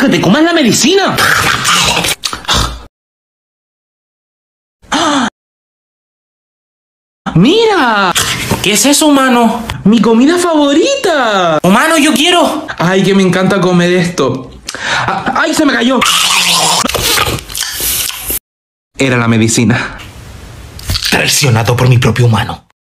¡Que te comas la medicina! Ah. ¡Mira! ¿Qué es eso, humano? ¡Mi comida favorita! Humano, yo quiero. ¡Ay, que me encanta comer esto! Ah, ¡Ay, se me cayó! Era la medicina. Traicionado por mi propio humano.